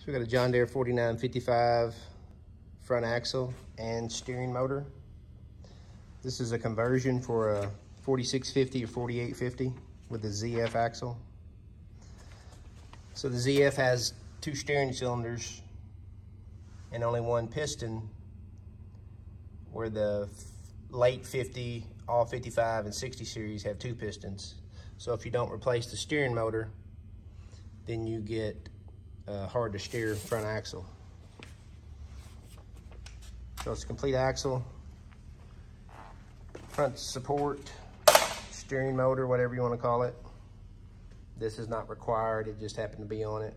So we got a John Deere 4955 front axle and steering motor. This is a conversion for a 4650 or 4850 with the ZF axle. So the ZF has two steering cylinders and only one piston where the late 50, all 55 and 60 series have two pistons. So if you don't replace the steering motor, then you get uh, hard to steer front axle. So it's a complete axle, front support, steering motor, whatever you want to call it. This is not required, it just happened to be on it.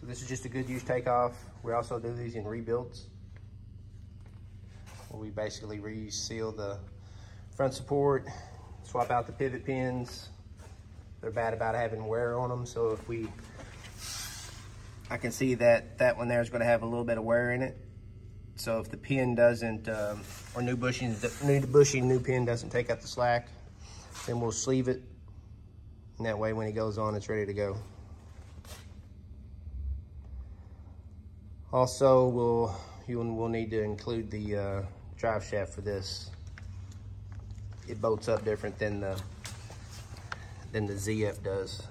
So this is just a good use takeoff. We also do these in rebuilds. Where we basically reseal the front support, swap out the pivot pins. They're bad about having wear on them, so if we, I can see that that one there is gonna have a little bit of wear in it. So if the pin doesn't, um, or new bushing, new bushing, new pin doesn't take up the slack, then we'll sleeve it. And that way when it goes on, it's ready to go. Also, we'll, you'll, we'll need to include the uh, drive shaft for this it bolts up different than the than the ZF does.